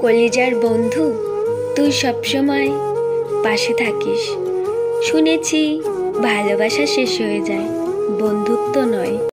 কলিজার বন্ধু তুই সবসময় পাশে থাকিস। শুনেছি ভালোবাসা শেষ হয়ে যায় বন্ধুত্ব নয়।